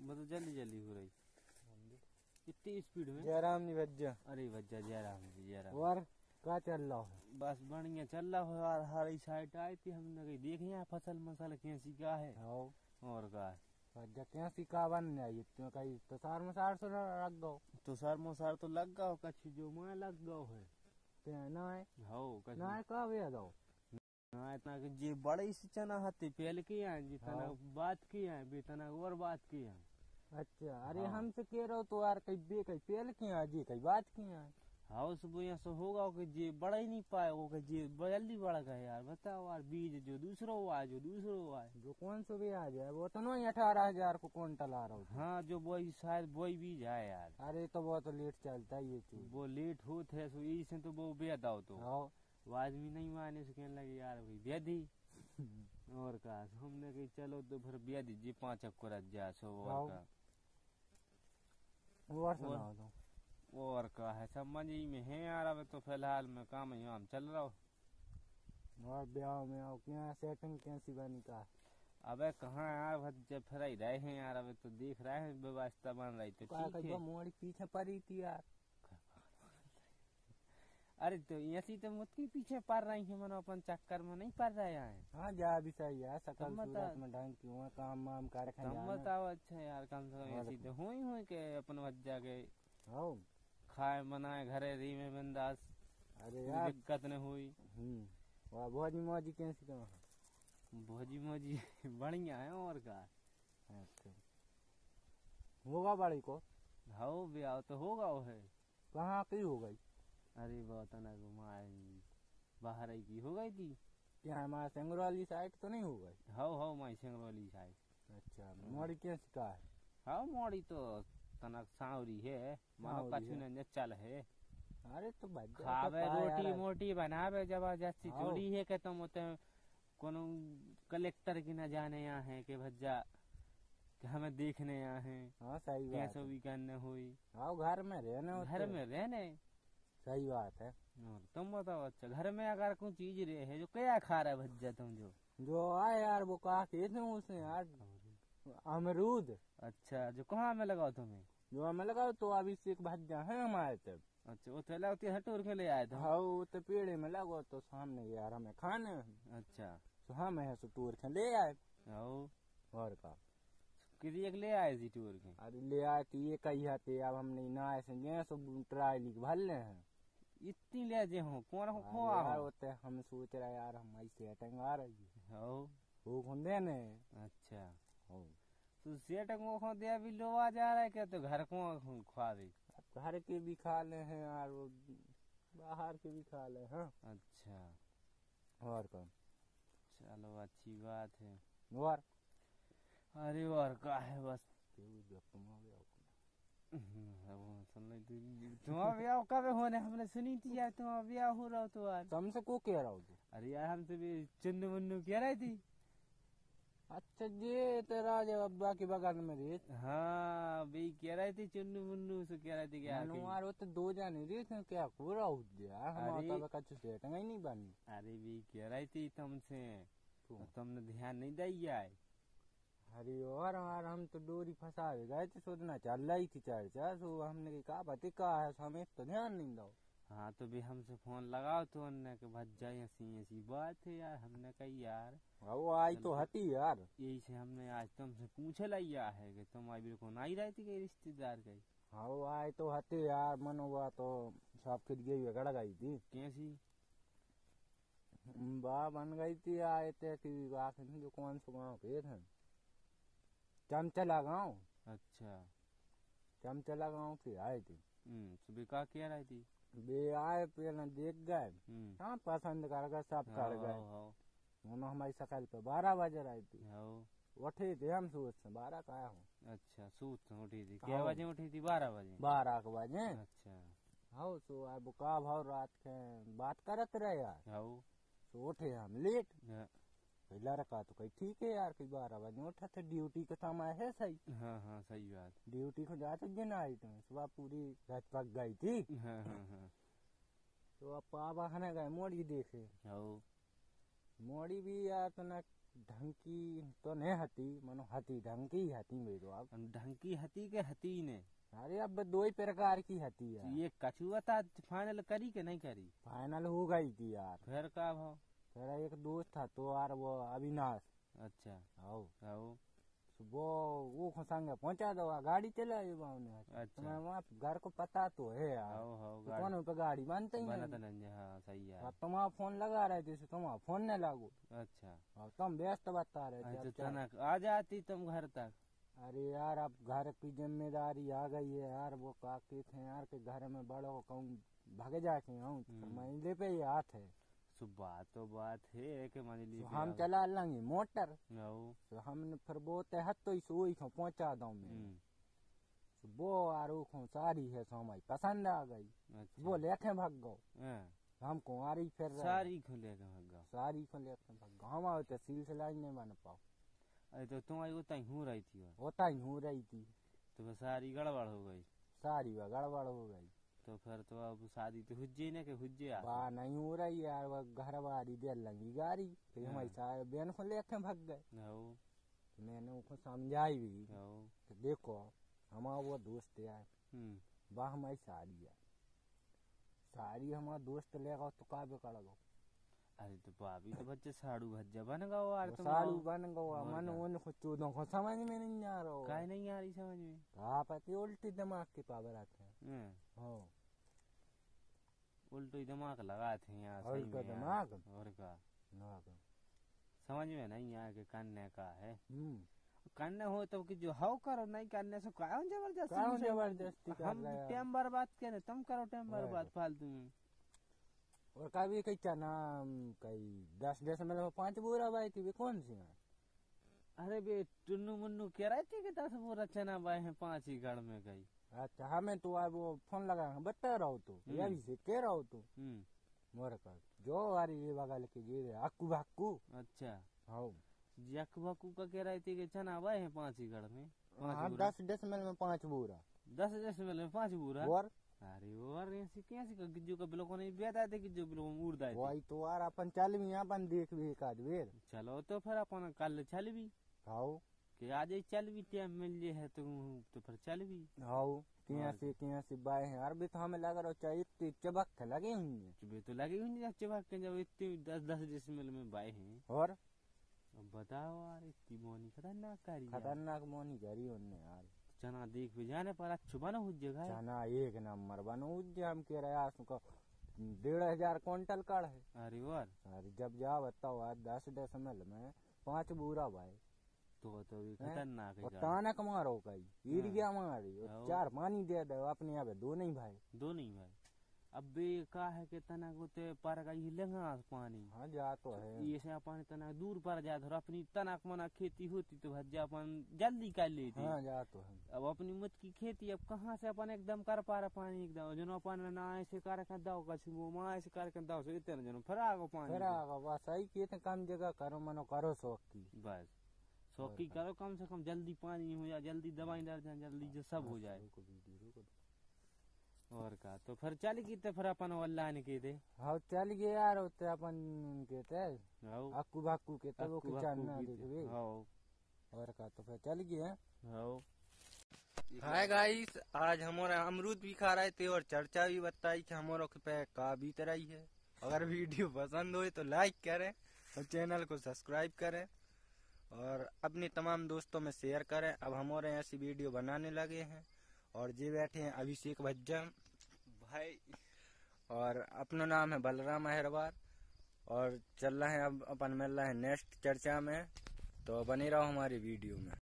मतलब जल्दी जल्दी हो रही। इतनी स्पीड में? जयराम जी भज्जा अरे भज्जा जयराम जी जयराम और क्या चल रहा है? बस बढ़िया चल रहा है यार हरी साइड आई थी हमने कही देखे यहाँ फ़सल मसल कैसी क्या है। आओ। और का है? भज्जा कैसी का बन कहीं तो सार में सार सौ रख गो तो सर मोसार तो लग गो कछ जो मैं लग गो है। ते ना है? हो कछ ना है का वे दो ना इतना कि जे बड़े से चना हते पहले के हैं जी तना हाँ। बात की है बे तना और बात की है। अच्छा अरे हाँ। हमसे कह रहे हो तो यार कहीं बे कहीं पेल की है जी कहीं बात की है हाउस बुया से होगा कि जे बड़ा ही नहीं पाए वो कि जे जल्दी बड़ा गए यार बताओ यार बीज जो दूसरो आए जो दूसरो आए जो कौन सा भी आ जाए वो तो नहीं अठारह हज़ार को कौन टला रहा हो हाँ जो बोई शायद बोई बीज है यार। अरे तो बहुत लेट चलता है ये चीज़। वो लेट है सो इसे तो वो बेद आओ तो। आओ। वो आदमी नहीं माने से कहने लगे यार भाई बेदी और का सो हमने कही चलो तो फिर बेदी जी पाँच अक्कर जा सो और हाँ। का। और सुनाओ और का है समझ ही में है यार अब तो फ़िलहाल में काम यहाँ चल रहा हो। और ब्याह में आओ क्या सेटिंग कैसी बनी का? अबे कहाँ यार भज जब फिर ही रहे हैं यार अबे तो देख रहे हैं व्यवस्था बन रही तो ठीक है। मोड़ी पीछे पड़ी थी यार। अरे तो ऐसी तो मुझके पीछे पड़ रही है मन अपन चक्कर में नहीं पड़ रहे हैं। हाँ जा भी सही है सकल सूरत में ढंग क्यों है काम वाम कर तुम बताओ अच्छा यार कम से कम ऐसी तो हुई हुई के अपन बच्चा के आओ खाए बनाए घरे री में बिंदास अरे यार। दिक्कत नहीं हुई। हम्म वाह भौजी मौजी कैसी तो? भोजी मोजी बढ़िया है और का। अच्छा। होगा बड़ी को? हो ब्याह तो होगा वो है। कहाँ की हो गई? अरे बहुत ना घुमाए बाहर ही की? हो गई थी? क्या हमारा सिंगरौली साइड तो नहीं हो गई? हो हो माई सिंगरौली साइड अच्छा मोड़ी कैसी का है हाँ मोड़ी तो तनक सांवरी है। मानो कछु है। न चल है। अरे तो खावे तो रोटी। मोटी बनावे ज़बरदस्ती हाँ। जोड़ी है के तुम उते कोनो कलेक्टर की न जाने यहाँ है के भज्जा कि हमें देखने यहाँ है? हाँ सही बात कैसे है। भी करने हुई। आओ घर में रहने घर तो में रहने? सही बात है। और तुम बताओ अच्छा घर में अगर कोई चीज़ रहे है जो क्या खा रहा है भज्जा तुम जो? जो आए यार वो कहा थे उसने यार अमरूद। अच्छा जो कहाँ में लगाओ तुम्हें? जो हमें लगा तो अभिषेक भज्जा है हमारे तब अच्छा वो थैला होती हटूर के ले आए थे हाँ वो तो पेड़े में लगो तो सामने यार हमें खाने अच्छा। तो हम है सो टूर के ले आए। आओ। और का किसी एक ले आए जी टूर के? अरे ले आए तो ये कही आते अब हमने ना ऐसे गए सो ट्रायल भरले हैं। इतनी ले जे हो कौन हो अरे खोआ यार हो? होते हम सोच रहे यार हम ऐसे अटेंग आ रही है। आओ वो खुंदे ने। अच्छा। हो। तो को खो दिया भी लोवा जा रहा है क्या? तो घर को खवा दे घर के भी खा ले हैं यार वो बाहर के भी खा ले हाँ। अच्छा। और का चलो अच्छी बात है। और? अरे और का है बस। गया वो तू तुम्हारा ब्याह कब होने हमने सुनी थी यार तुम्हारा ब्याह हो रहा हो तो यार तुमसे को कह रहा हूँ अरे यार हम तो भी चुन्नू मुन्नू कह रही थी। अच्छा ये तेरा जो अब्बा के बगल में रे हाँ भी कह रही थी चुन्नू मुन्नू से कह रही थी क्या मनवार वो तो दो जाने रे थे क्या हो रहा हूँ यार हम अरे। तब कछु सेट नहीं बनी। अरे भी कह रही थी तुमसे तो। तुमने ध्यान नहीं दिया है। अरे और यार हम तो डोरी फंसा गए थे सोचना चल रही थी चर्चा तो हमने कहा पति कहा है सो हमें तो ध्यान नहीं दो हाँ तो भी हमसे फ़ोन लगाओ तो उनने के भज जाए ऐसी ऐसी बात है यार। हमने कही यार हाँ, वो आई तो हती यार। यही से हमने आज तुमसे पूछे लिया है कि तुम अभी को नहीं रही थी कहीं रिश्तेदार कहीं? हाँ वो आई तो हती यार मनोबा तो सब के लिए गड़ गई थी। कैसी? बा बन गई थी आए थे कि आखिर जो कौन सा गाँव के थे? चमचला गाँव। अच्छा। चमचला गाँव से आए थे। सुबह का कह रही थी? वे आए पहले देख गए। हम्म। हाँ पसंद कर गए सब कर हाँ, गए हाँ, उन्होंने हमारी शकल पे बारह बजे रही थी। हाँ, हाँ, उठे थे हम सोच से बारह का हूँ। अच्छा सूत उठी थी। क्या हाँ। बजे उठी थी? बारह बजे? बारह के बजे। अच्छा। हाँ सो अब का भाव रात के? बात करत रहे यार। हाँ सो उठे हम लेट। पहला रखा तो कही ठीक है यार कहीं बारह बजे उठा था ड्यूटी का समय है सही? हाँ हाँ सही बात। ड्यूटी को जाते दिन आई तो सुबह पूरी रात पक गई थी। हाँ हाँ हाँ। तो अब पापा खाने गए मोड़ी देखे। हाँ मोड़ी भी यार तो न ढंग की तो नहीं हती मनो हती ढंग की ही हती भाई तो अब हम ढंग की हती के हती ने? अरे अब दो ही प्रकार की हती यार ये कछुआ था फाइनल करी के नहीं करी? फाइनल हो गई थी यार। फिर का भाव? तेरा एक दोस्त था तो यार वो अविनाश। अच्छा। आओ आओ तो वो वो को संगे पहुँचा दो गाड़ी चला ये ने अच्छा। तो मैं वहाँ घर को पता तो है यार। आओ आओ तो गाड़ी। कौन पे गाड़ी बनते ही बना नहीं। तो हाँ सही है। अब तुम वहाँ फ़ोन लगा रहे थे तुम वहाँ फ़ोन नहीं लागू। अच्छा। और तुम व्यस्त बता रहे थे अच्छा अब आ जाती तुम घर तक? अरे यार अब घर की ज़िम्मेदारी आ गई है यार वो काके थे यार के घर में बड़ो कहूँ भागे जाके हूँ। हम्म। महीने पे ही हाथ है। सो बात तो बात है कि मंजली तो हम चला लेंगे मोटर। आओ तो हमने फिर वो ते हत तो इस वही को पहुँचा दो मैं। तो वो वो को सारी है सो हमारी पसंद आ गई। अच्छा। वो लेके भाग गो। हाँ, हमको आ रही फिर। सारी खुले के भगा सारी को लेके भाग गो। हम आओ तो सिलसिला ही नहीं बन पाओ। अरे तो तुम आई उतना हूँ रही थी। होता ही हो रही थी। तो सारी गड़बड़ हो गई। सारी गड़बड़ हो गई। तो फिर तो अब शादी तो हुज्जे ने के हुज्जे आ। बा नहीं हो रही यार वो घर वाली दे लगी गाड़ी फिर हमारी हाँ। सारे बहन को लेके भाग गए। आओ तो मैंने उनको समझाई भी। आओ कि देखो हमारा वो दोस्त यार। हम्म। वह हमारी साड़ी है साड़ी हमारा दोस्त लेगा तो का बेकड़ो अरे तो भाभी तो बच्चे साड़ू भज्जा बन गओ यार तुम साड़ू बन गया मन क्या? उनको चौदह को समझ में नहीं आ रहा काहे नहीं आ रही समझ में? कहा पति उल्टी दिमाग के पावर आते। हैं हो उल्टो दिमाग लगा थे यहाँ। दिमाग? और का। समझ में नहीं आया कि करने का है। हम्म। करने हो तो कि जो हाउ करो नहीं करने से काहे ज़बरदस्ती? मुझसे- ज़बरदस्ती हम टाइम बर्बाद करे तुम करो टाइम बर्बाद फालतू में। और कभी कहीं चना कहीं दस डेसिमल में पाँच बोरा बाई थी वे कौन सी हैं? अरे बे टुन्नू मुन्नू कह रहे थे कि दस बोरा चना बाए हैं पाँच ही गढ़ में गई अच्छा हमें तो अब वो फ़ोन लगा बता रहा तो हम्म। ये अभी से कह रहा तो। हम्म। मोर का जो वारी ये बगल के जे रे अक्कू भक्कू अच्छा। हाँ। जक बकू का कह रहे थे कि चना बाए हैं पाँच ही गढ़ में? हाँ दस डेसिमल में पाँच बोरा। दस डेसिमल में पाँच बोरा? और अरे और ऐसी कैसी का गिज्जू का बिलो को नहीं बेता थे गिज्जू बिलो को उड़ दाए थे। वही तो यार अपन चल भी अपन देख भी एक आध बेर। चलो तो फिर अपन कल चल भी हाउ कि आज ही चल भी टाइम मिल जे है तो तो फिर चल भी हाउ? किया से किया से बाय हैं? भी तो हमें लग रहा चाहिए इतनी चबक लगे हुए है। चुबे तो लगे नहीं अच्छे भाग के जब इतने दस दस डेसिमल में बाए हैं। और? अब बताओ यार इतनी मोनी खतरनाक कारी। खतरनाक मोनी करी उनने यार। चना देख भी जाने पर अच्छु बना हो जगह चना एक नंबर बनो उज्जै हम कह रहे हैं का डेढ़ हज़ार क्विंटल कड़ है। अरे वार अरे जब जा बताओ आज दस डेसिमल में पाँच बूरा भाई तो तो भी हैं? खतरनाक है। तानक मारो कई हाँ। चार पानी दे दो अपने यहाँ दो नहीं भाई। दो नहीं भाई। अब बे का है कि तना को ते पर का ये लेंगा पानी। हाँ जा तो है। ये से अपन तना दूर पर जा धर अपनी तनाक मना खेती होती तो भज्जा अपन जल्दी कर लेती। हाँ जा तो है। अब अपनी मत की खेती अब कहाँ से अपन एकदम कर पा रहा पानी एकदम? जनो अपन ना ऐसे कर कर दाओ माँ ऐसे कर कर दाओ से इतने जनो पानी। फिर से। बस किए कम जगह करो मनो करो शौक की। बस। शौकी करो कम से कम जल्दी पानी हो जाए जल्दी दवाई डर जाए जल्दी जो सब हो जाए। वीडियो, रुको। और का तो फिर चल गई तो फिर अपन अल्लाह ने कह दे हाँ चल गए यार होते अपन अक्कू के तब अक्कू के चलना की देखबे ते- आओ और का तो फिर चल गए हैं। हाय गाइस आज हमारा अमरूद भी खा रहे थे और चर्चा भी बताई कि हमारा पे का बीत रही है। अगर वीडियो पसंद हो तो लाइक करें और चैनल को सब्सक्राइब करें। और अपने तमाम दोस्तों में शेयर करें। अब हम और ऐसी वीडियो बनाने लगे हैं। और जी बैठे हैं अभिषेक भज्जम। भाई। और अपना नाम है बलराम अहरवार। और चल रहे हैं अब अपन मिल रहे हैं नेक्स्ट चर्चा में। तो बने रहो हमारी वीडियो में।